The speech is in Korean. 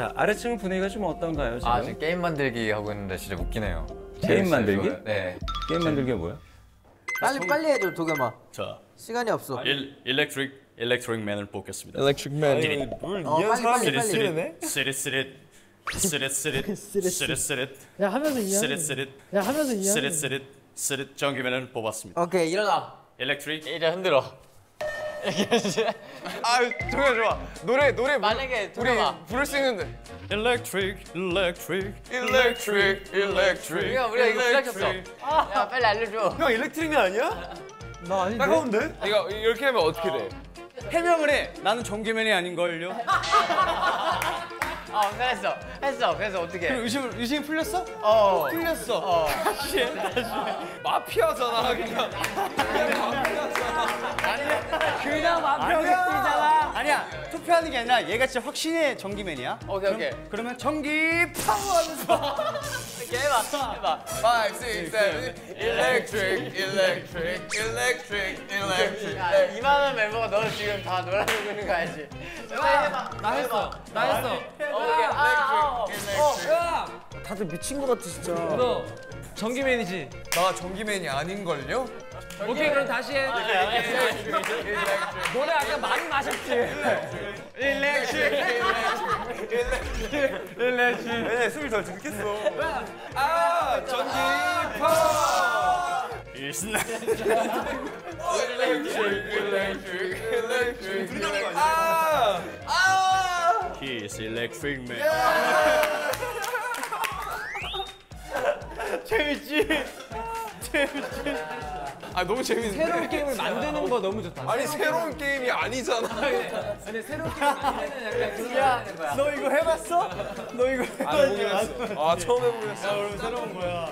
자 아래층 분위기가 좀 어떤가요 지금? 아 지금 게임 만들기 하고 있는데 진짜 웃기네요. 게임 만들기? 좋아요. 네. 게임 만들기가 뭐야? 빨리 빨리 해줘 도겸아. 자, 시간이 없어. 일, electric electric man을 뽑겠습니다. Electric Man. 어 빨리 빨리 빨리. 찌릿 찌릿 찌릿 찌릿 찌릿 찌릿 야 하면서 이해. 찌릿 찌릿 야 하면서 이해. 찌릿 찌릿 찌릿 전기맨을 뽑았습니다. 오케이 일어나. Electric 이제 흔들어. 아, 좋아 좋아. 노래 노래 만약에 우리 도겸아. 부를 수 있는데. 일렉트릭 일렉트릭 Electric, Electric. 우리가 우리가 이거 부닥쳤어. 야 빨리 알려줘. 형 일렉트릭이 아니야? 나 아닌데. 따가운데? 이거 이렇게 하면 어떻게 돼? 해명을 해. 나는 전기맨이 아닌걸요. 어 그랬어. 했어. 그래서 어떻게? 의심 의심이 풀렸어? 어. 풀렸어. 어. 마피아잖아 그냥. 그냥 마피아잖아. 아니야 투표하는 게 아니라 얘가 진짜 확신의 전기맨이야. 오케이 오케이. 그러면 전기 파워 하면서 해봐. 해봐. 5, 6, 7, Electric, Electric, Electric, Electric. 야, 이만한 멤버가 너 지금 다 놀아주고 있는 거 알지? 해봐. 해봐. 나 했어. 나 했어. 오케이. 아, 아, 어. 다들 미친 거 같아 진짜. 너 전기맨이지. 나 전기맨이 아닌걸요? 오케이 그럼 다시 해. 노래 아까 많이 마셨지. 네, 숨이 덜 들겠어. 아, 전기 파워. 일신나 Electric, Electric, Electric. 아, 아. He is electric man. 아 너무 재밌는데. 새로운 게임을 만드는 거 너무 좋다. 아니 새로운 게임이 아니잖아. 근데 새로운 게임 만드는 약간 그런 너 이거 해봤어? 너 이거 아 처음 해보겠어. 새로운 거야.